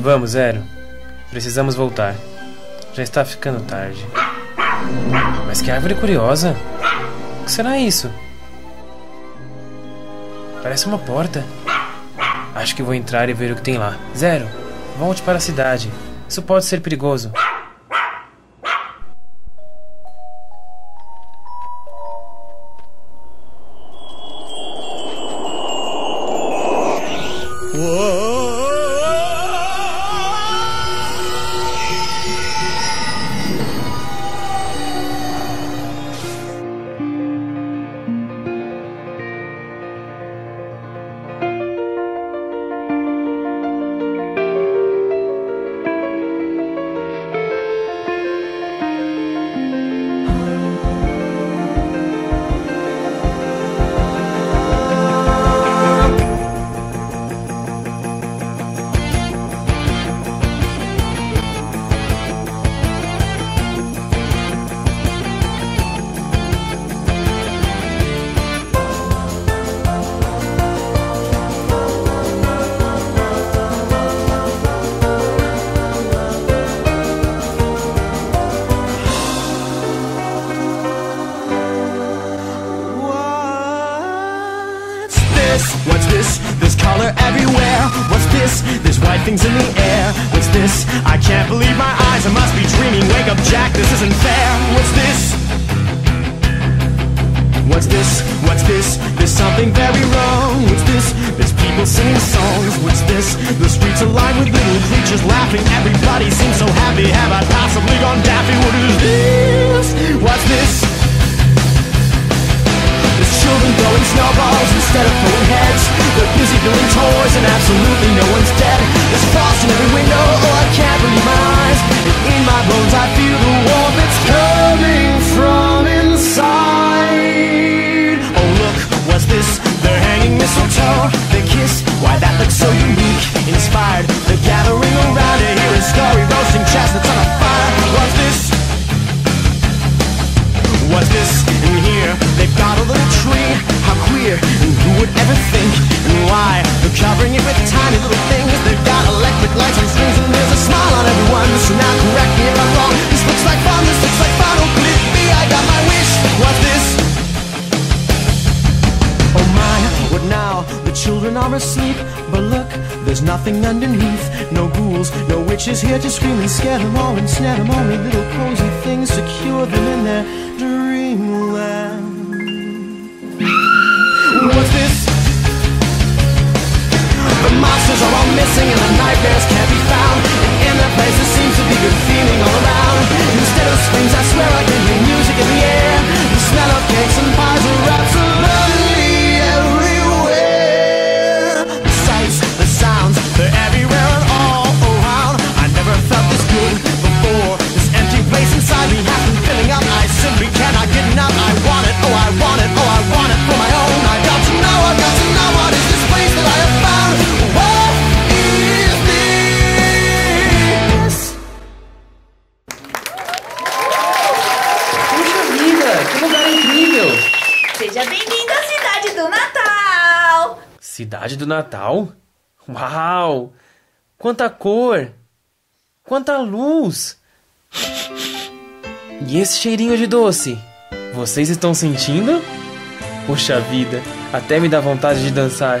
Vamos, Zero. Precisamos voltar. Já está ficando tarde. Mas que árvore curiosa! O que será isso? Parece uma porta. Acho que vou entrar e ver o que tem lá. Zero, volte para a cidade. Isso pode ser perigoso. What's this? There's color everywhere. What's this? There's white things in the air. What's this? I can't believe my eyes. I must be dreaming. Wake up, Jack. This isn't fair. What's this? What's this? What's this? There's something very wrong. What's this? There's people singing songs. What's this? The streets are lined with little creatures laughing. Everybody seems so happy. Have I possibly gone busy building toys and absolutely no one's dead. There's frost in every window. Oh, I can't believe my eyes. And in my bones, I feel the warmth that's coming from inside. Oh, look, what's this? They're hanging mistletoe. They kiss. Why, that looks so unique. Are asleep. But look, there's nothing underneath. No ghouls, no witches here to scream and scare them all and snare them. Only little cozy things secure them in their dreamland. What's this? The monsters are all missing and the nightmares Cidade do Natal? Uau! Quanta cor! Quanta luz! E esse cheirinho de doce? Vocês estão sentindo? Puxa vida, até me dá vontade de dançar.